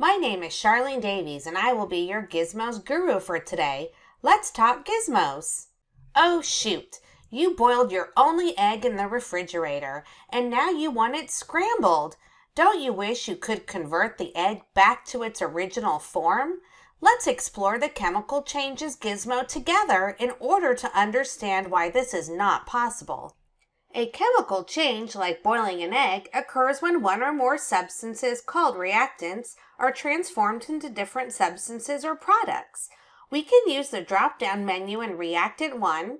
My name is Charlene Davies and I will be your Gizmos guru for today. Let's talk gizmos. Oh shoot, you boiled your only egg in the refrigerator and now you want it scrambled. Don't you wish you could convert the egg back to its original form? Let's explore the chemical changes gizmo together in order to understand why this is not possible. A chemical change, like boiling an egg, occurs when one or more substances called reactants are transformed into different substances or products. We can use the drop-down menu in Reactant 1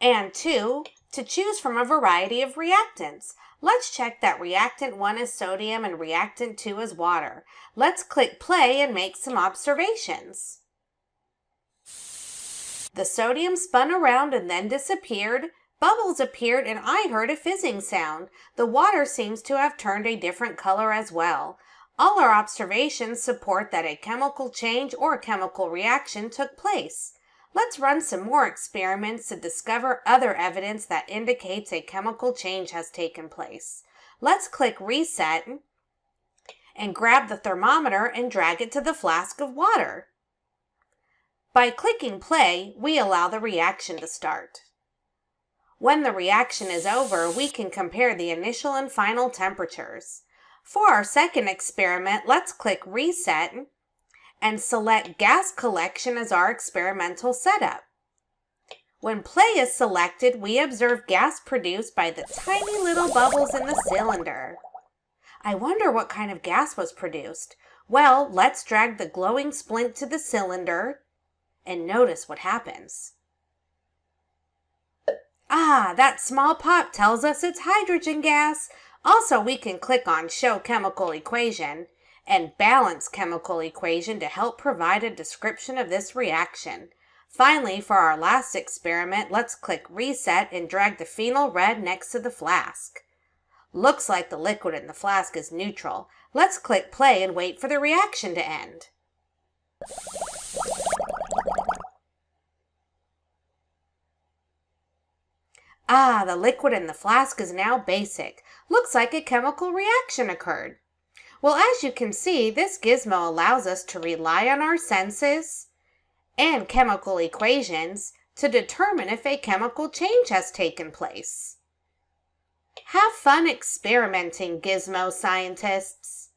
and 2 to choose from a variety of reactants. Let's check that reactant 1 is sodium and reactant 2 is water. Let's click play and make some observations. The sodium spun around and then disappeared. Bubbles appeared and I heard a fizzing sound. The water seems to have turned a different color as well. All our observations support that a chemical change or chemical reaction took place. Let's run some more experiments to discover other evidence that indicates a chemical change has taken place. Let's click Reset and grab the thermometer and drag it to the flask of water. By clicking play, we allow the reaction to start. When the reaction is over, we can compare the initial and final temperatures. For our second experiment, let's click Reset and select Gas Collection as our experimental setup. When play is selected, we observe gas produced by the tiny little bubbles in the cylinder. I wonder what kind of gas was produced. Well, let's drag the glowing splint to the cylinder and notice what happens. Ah, that small pop tells us it's hydrogen gas. Also, we can click on Show Chemical Equation and Balance Chemical Equation to help provide a description of this reaction. Finally, for our last experiment, let's click Reset and drag the phenol red next to the flask. Looks like the liquid in the flask is neutral. Let's click play and wait for the reaction to end. Ah, the liquid in the flask is now basic. Looks like a chemical reaction occurred. Well, as you can see, this gizmo allows us to rely on our senses and chemical equations to determine if a chemical change has taken place. Have fun experimenting, gizmo scientists!